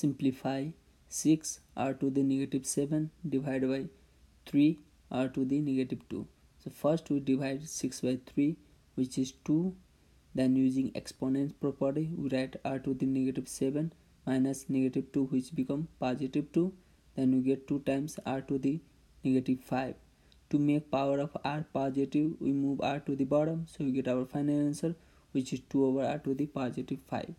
simplify 6 r to the negative 7 divided by 3 r to the negative 2 so first we divide 6 by 3 which is 2 then using exponent property we write r to the negative 7 minus negative 2 which become positive 2 then we get 2 times r to the negative 5 to make power of r positive we move r to the bottom. So we get our final answer which is 2 over r to the positive 5